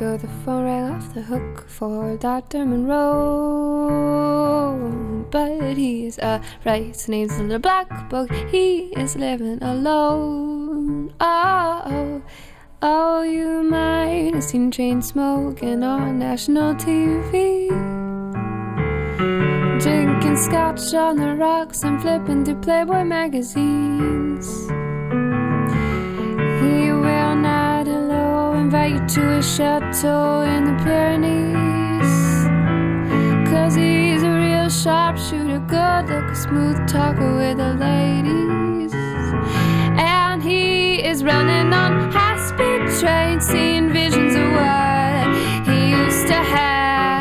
know the phone rang off the hook for Dr. Monroe. But he is a rice needs a little black book. He is living alone. Oh, oh, you might have seen chain smoking on national TV. Drinking scotch on the rocks and flipping through Playboy magazines. To a chateau in the Pyrenees. Cause he's a real sharpshooter, good looker, smooth talker with the ladies. And he is running on high speed trains, seeing visions of what he used to have.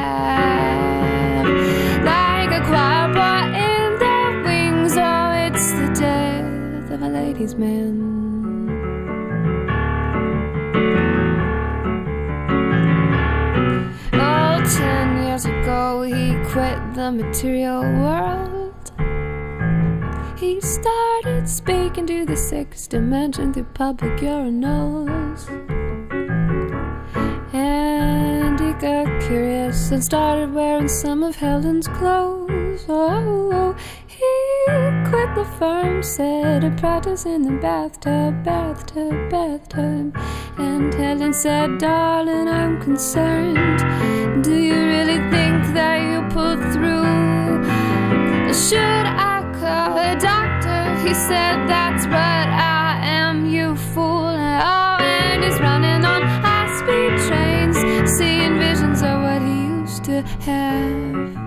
Like a choir boy in the wings, oh, it's the death of a ladies' man. Quit the material world. He started speaking to the sixth dimension through public urinals. And he got curious and started wearing some of Helen's clothes. Oh, he quit the firm, said a practice in the bathtub, bathtub, bathtub. And Helen said, Darling, I'm concerned. Do you He said, That's what I am, you fool. Oh, and he's running on high speed trains, seeing visions of what he used to have.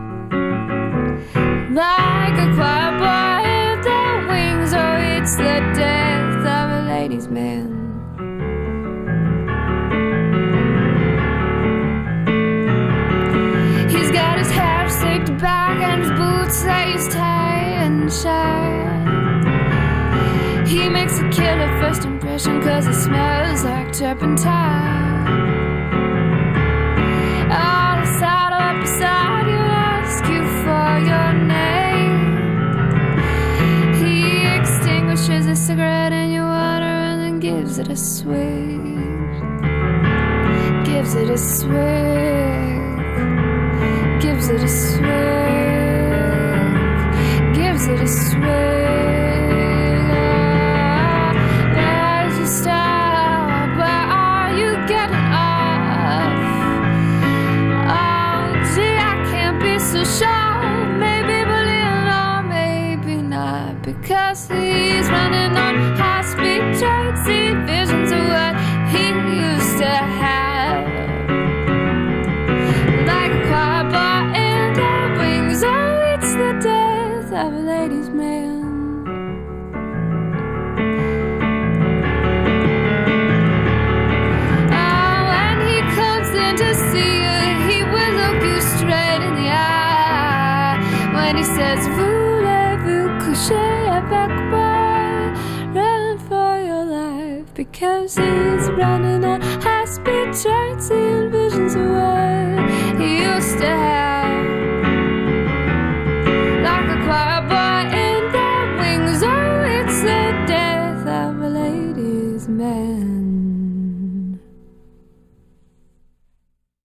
Like a choir boy with the wings, oh, it's the death of a ladies' man. He's got his hair slicked back and his boots laced tight and shine. Killer first impression cause it smells like turpentine. I'll saddle up beside you ask you for your name. He extinguishes a cigarette in your water and then gives it a swig. Gives it a swig gives it a swig, gives it a swig. He's running on high speed trains. See visions of what he used to have like a choir boy in the wings. Oh, it's the death of a ladies' man. Oh, when he comes in to see you, he will look you straight in the eye. When he says, Voulez-vous coucher avec moi? Run for your life because he's running on high speed trains. See